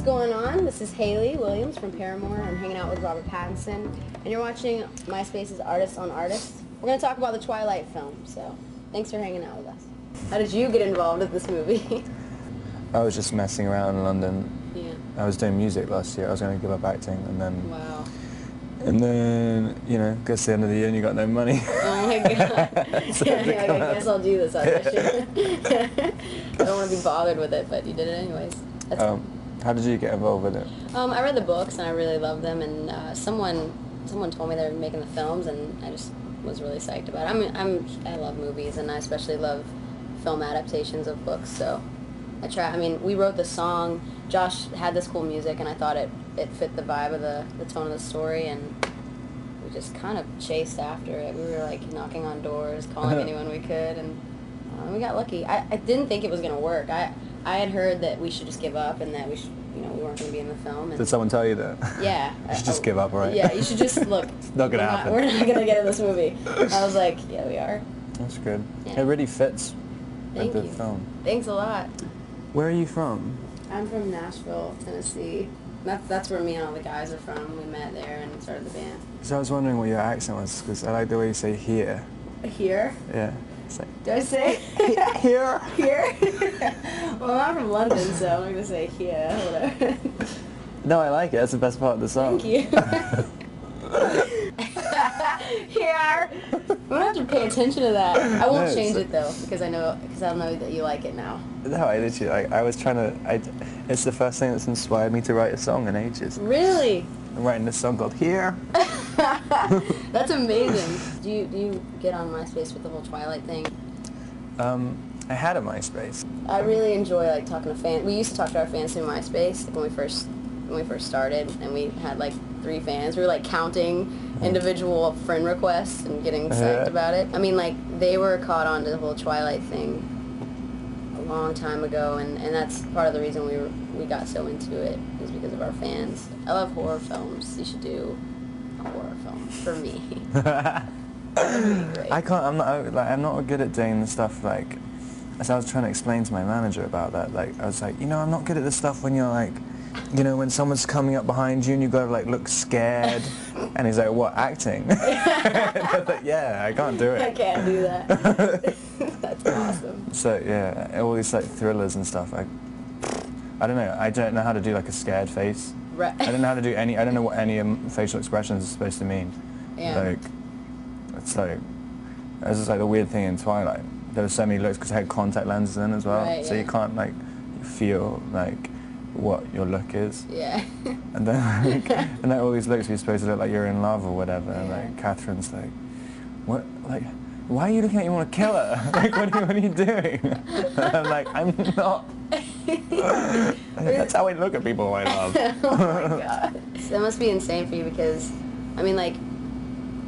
What's going on? This is Hayley Williams from Paramore. I'm hanging out with Robert Pattinson, and you're watching MySpace's Artists on Artists. We're going to talk about the Twilight film, so thanks for hanging out with us. How did you get involved with this movie? I was just messing around in London. yeah. I was doing music last year. I was going to give up acting, and then, Wow. and then, you know, gets the end of the year and you got no money. Oh my god. So yeah, yeah, I guess I'll do this audition. I don't want to be bothered with it, but you did it anyways. That's um, how did you get involved with it? Um, I read the books and I really loved them, and uh, someone someone told me they were making the films, and I just was really psyched about it. I mean, I'm I love movies, and I especially love film adaptations of books. So I try. I mean, we wrote the song. Josh had this cool music, and I thought it it fit the vibe of the the tone of the story, and we just kind of chased after it. We were like knocking on doors, calling anyone we could, and we got lucky. I, I didn't think it was gonna work. I I had heard that we should just give up and that we should, you know, we weren't gonna be in the film. And Did someone tell you that? yeah. You should I- just give up, right? Yeah, you should just look. it's Not gonna we're happen. we're not gonna get in this movie. I was like, yeah, we are. That's good. Yeah. It really fits Thank with the you. film. Thanks a lot. Where are you from? I'm from Nashville, Tennessee. That's that's where me and all the guys are from. We met there and started the band. So I was wondering what your accent was, because I like the way you say here. Here? Yeah. Like, Do I say here. here? well, I'm from London, so I'm gonna say here. Whatever. No, I like it. That's the best part of the song. Thank you. Here. I'm gonna have to pay attention to that. I won't No, change it though, because I know because I know that you like it now. No, I literally, I, I was trying to, I, it's the first thing that's inspired me to write a song in ages. Really? I'm writing this song called Here. That's amazing. Do you do you get on MySpace with the whole Twilight thing? Um, I had a MySpace. I really enjoy like talking to fans. We used to talk to our fans through MySpace when we first when we first started, and we had like three fans. We were like counting individual friend requests and getting psyched Uh-huh. about it. I mean, like they were caught on to the whole Twilight thing long time ago, and, and that's part of the reason we were, we got so into it is because of our fans. I love horror films. You should do a horror film for me. I can't. I'm not. I- Like, I'm not good at doing the stuff like. As I was trying to explain to my manager about that, like I was like, you know, I'm not good at the stuff when you're like, you know, when someone's coming up behind you and you gotta like look scared, and he's like, what acting? I was like, yeah, I can't do it. I can't do that. that's awesome. So yeah, all these like thrillers and stuff. I, I don't know. I don't know how to do like a scared face. Right. I don't know how to do any. I don't know what any um, facial expressions are supposed to mean. Yeah. Like, it's like, it's just like the weird thing in Twilight. There were so many looks because I had contact lenses in as well, Right, so yeah. you can't like feel like what your look is. Yeah. And then like, and then all these looks you're supposed to look like you're in love or whatever. And like Catherine's like, what like. Why are you looking at you want to kill her? like, what are, you, what are you doing? And I'm like, I'm not. That's how I look at people I love. oh my god. That must be insane for you because, I mean, like,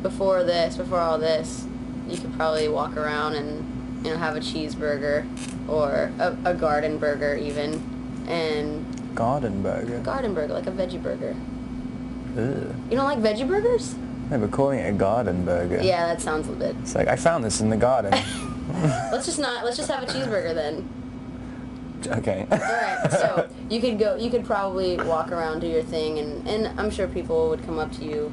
before this, before all this, you could probably walk around and, you know, have a cheeseburger or a, a garden burger even, and Garden burger. garden burger, like a veggie burger. Ugh. You don't like veggie burgers? No, but calling it a garden burger. Yeah, that sounds a bit. It's like, I found this in the garden. Let's just not. Let's just have a cheeseburger then. okay. All right. So you could go. You could probably walk around, do your thing, and and I'm sure people would come up to you,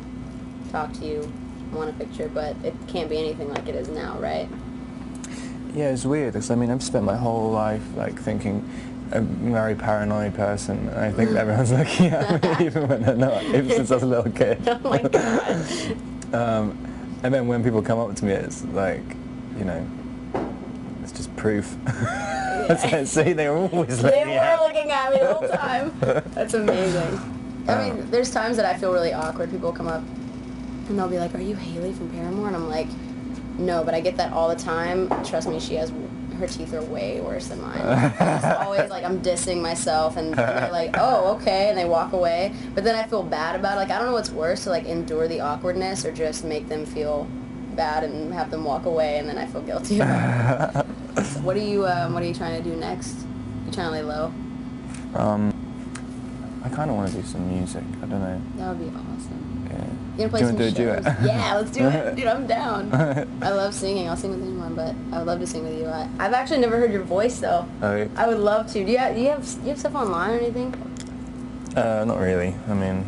talk to you, want a picture, but it can't be anything like it is now, right? Yeah, it's weird because I mean I've spent my whole life like thinking a very paranoid person. I think everyone's looking at me even when they're not, even since I was a little kid. Oh my god. um, and then when people come up to me, it's like, you know, it's just proof. Like, See, they're always looking They looking were at looking at me the whole time. That's amazing. I mean, there's times that I feel really awkward. People come up and they'll be like, "Are you Hayley from Paramore?" And I'm like, "No," but I get that all the time. Trust me, she has her teeth are way worse than mine. It's always like I'm dissing myself, and they're like, "Oh, okay," and they walk away. But then I feel bad about it. Like I don't know what's worse to like endure the awkwardness or just make them feel bad and have them walk away, and then I feel guilty about it. So what are you um, What are you trying to do next? You trying to lay low? Um, I kind of want to do some music. I don't know. That would be awesome. Yeah. You gonna play do some want to do a shows? duet? Yeah, let's do it, dude. I'm down. I love singing. I'll sing with anyone, but I would love to sing with you. I, I've actually never heard your voice though. Oh, I would love to. Do you have, do you have do you have stuff online or anything? Uh, not really. I mean,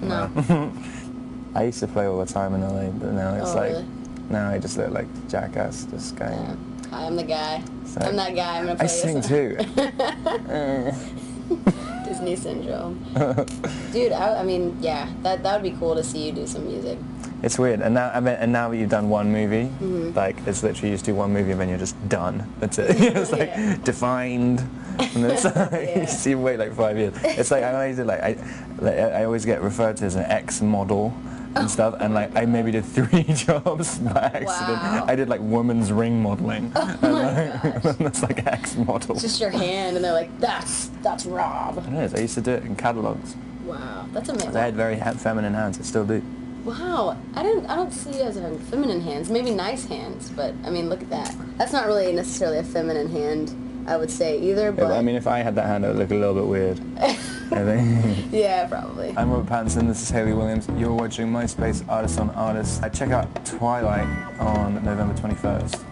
No. I used to play all the time in LA, but now it's Oh, like really? now I just look like jackass, just going. Yeah. Hi, I'm the guy. So- I'm that guy. I'm gonna play I sing too. Disney syndrome. Dude, I, I mean, yeah, that that would be cool to see you do some music. it's weird, and now I mean, and now that you've done one movie, Mm-hmm. like it's literally you just do one movie and then you're just done. That's it. it's like Yeah. defined. And it's like, Yeah. so you wait like five years. It's like I always like I, like, I always get referred to as an ex model. And oh. stuff, and like I maybe did three jobs by accident. Wow. I did like women's ring modeling, oh and like, that's like ex model. It's just your hand, and they're like, "That's that's Rob." It is. I used to do it in catalogs. Wow, that's amazing. I had very feminine hands. I still do. Wow, I didn't. I don't see you as having feminine hands. Maybe nice hands, but I mean, look at that. That's not really necessarily a feminine hand. I would say either, but but I mean, if I had that hand, it would look a little bit weird. I think. yeah, probably. I'm Robert Pattinson. This is Hayley Williams. You're watching MySpace Artists on Artists. I check out Twilight on November 21st.